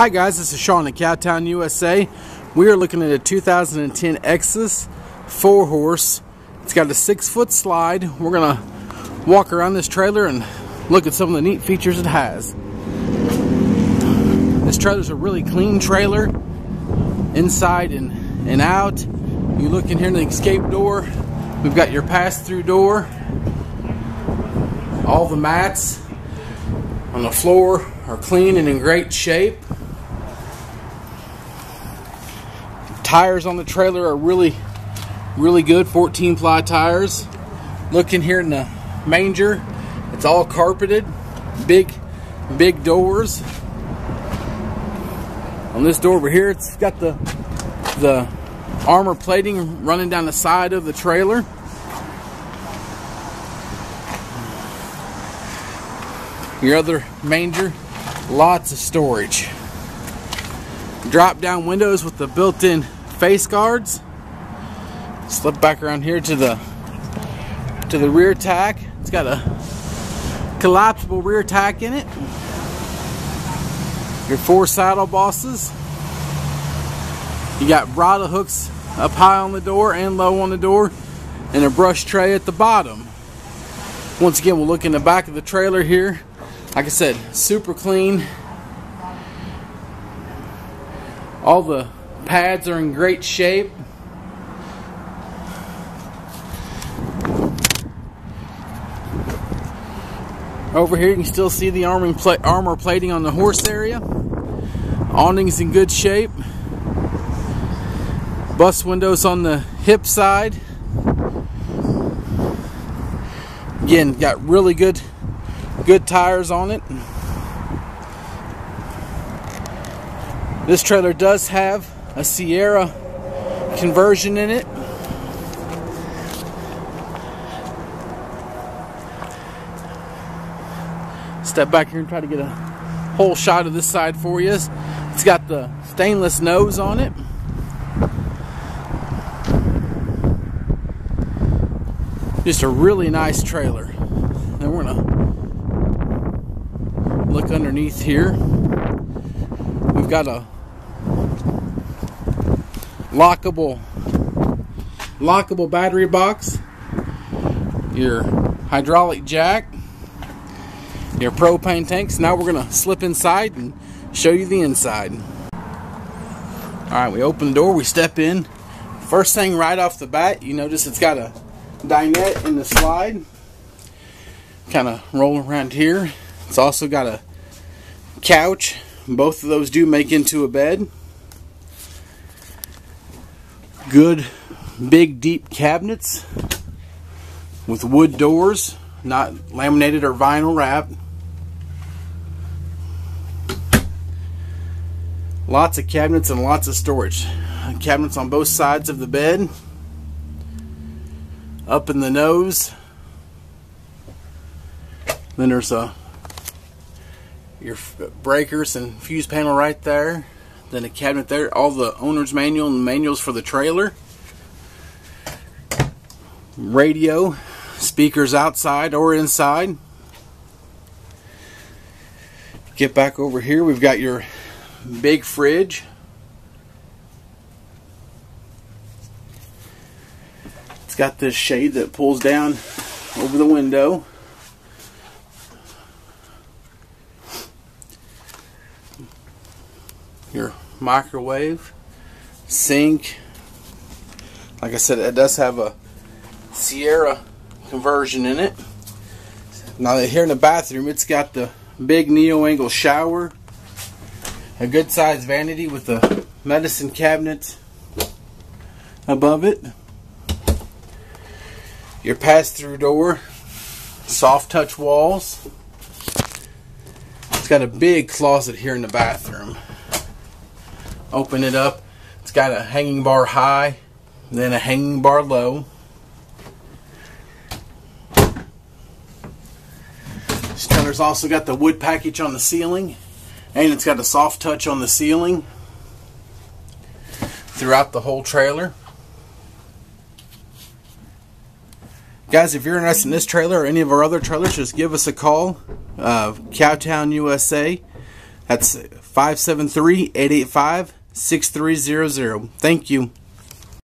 Hi guys, this is Sean at Cowtown USA. We are looking at a 2010 Exiss 4 horse. It's got a 6 foot slide. We're going to walk around this trailer and look at some of the neat features it has. This trailer is a really clean trailer, inside and, and out. You look in here in the escape door, we've got your pass through door, all the mats on the floor are clean and in great shape. Tires on the trailer are really, really good 14 ply tires. Look in here in the manger, it's all carpeted, big, big doors. On this door over here, it's got the the armor plating running down the side of the trailer. Your other manger, lots of storage. Drop down windows with the built-in face guards. Slip back around here to the to the rear tack. It's got a collapsible rear tack in it. Your four saddle bosses. You got bridle hooks up high on the door and low on the door and a brush tray at the bottom. Once again, we'll look in the back of the trailer here. Like I said, super clean. All the pads are in great shape. Over here you can still see the armor plating on the horse area. Awning's in good shape. Bus windows on the hip side. Again, got really good good tires on it. This trailer does have a Sierra conversion in it. Step back here and try to get a whole shot of this side for you. It's got the stainless nose on it. Just a really nice trailer. And we're gonna look underneath here. We've got a lockable lockable battery box, your hydraulic jack, your propane tanks. Now we're gonna slip inside and show you the inside. All right, we open the door, we step in. First thing right off the bat, you notice it's got a dinette in the slide. Kind of roll around here. It's also got a couch. Both of those do make into a bed. Good, big, deep cabinets with wood doors, not laminated or vinyl wrapped. Lots of cabinets and lots of storage. Cabinets on both sides of the bed. Up in the nose. Then there's a your breakers and fuse panel right there. Then a cabinet there. All the owner's manual and manuals for the trailer. Radio. Speakers outside or inside. Get back over here. We've got your big fridge. It's got this shade that pulls down over the window. Your microwave, sink. Like I said, it does have a Sierra conversion in it. Now here in the bathroom, it's got the big neo-angle shower a good sized vanity with a medicine cabinet above it. Your pass-through door, soft touch walls. It's got a big closet here in the bathroom. Open it up. It's got a hanging bar high, then a hanging bar low. This trailer's also got the wood package on the ceiling and it's got a soft touch on the ceiling throughout the whole trailer. Guys, if you're interested in this trailer or any of our other trailers, just give us a call. Uh, Cowtown USA That's 573 885 6300. Thank you.